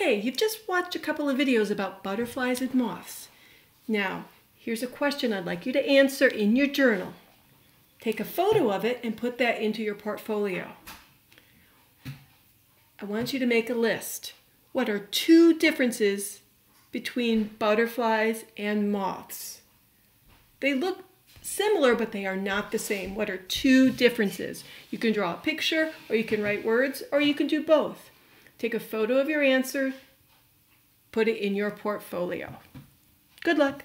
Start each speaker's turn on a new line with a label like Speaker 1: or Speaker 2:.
Speaker 1: Okay, you've just watched a couple of videos about butterflies and moths. Now, here's a question I'd like you to answer in your journal. Take a photo of it and put that into your portfolio. I want you to make a list. What are two differences between butterflies and moths? They look similar, but they are not the same. What are two differences? You can draw a picture, or you can write words, or you can do both. Take a photo of your answer, put it in your portfolio. Good luck.